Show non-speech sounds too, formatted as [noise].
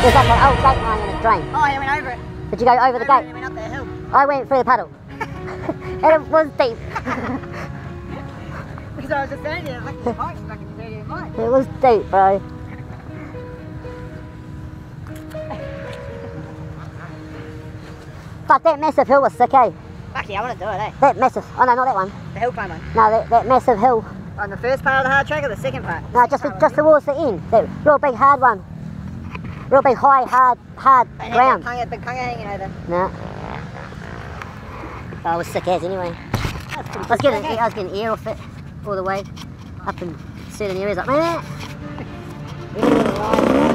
There's like an old gate line and a drain. Oh, I went over it. Did you go over the gate? I went up the hill. I went through the puddle. [laughs] and it was deep. [laughs] Because I was just standing there like the bike's 30 miles. It was deep, bro. But that massive hill was sick, eh? Actually, I want to do it, eh? That massive, oh no, not that one. The hill climb one. No, that, that massive hill. On the first part of the hard track or the second part? No, just just towards the end. That real big hard one. Real big high, hard, hard And ground. Ponga, big ponga hanging over. No. Oh, I was sick as anyway. I was getting, I was getting air off it all the way up in certain areas like, man. [laughs]